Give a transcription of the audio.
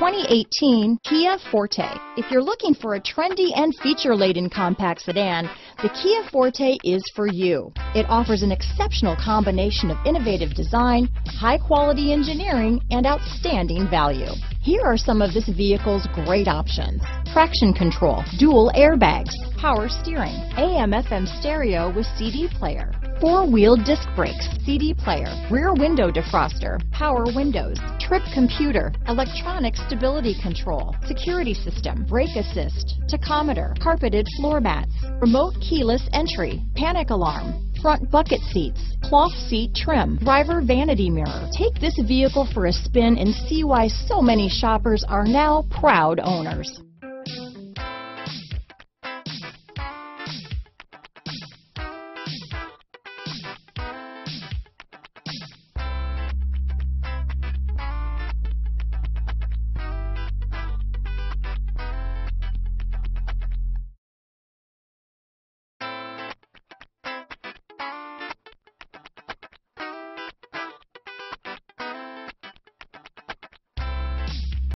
2018 Kia Forte. If you're looking for a trendy and feature-laden compact sedan, the Kia Forte is for you. It offers an exceptional combination of innovative design, high-quality engineering, and outstanding value. Here are some of this vehicle's great options. Traction control, dual airbags, power steering, AM FM stereo with CD player, four-wheel disc brakes, CD player, rear window defroster, power windows, trip computer, electronic stability control, security system, brake assist, tachometer, carpeted floor mats, remote keyless entry, panic alarm, front bucket seats, cloth seat trim, driver vanity mirror. Take this vehicle for a spin and see why so many shoppers are now proud owners.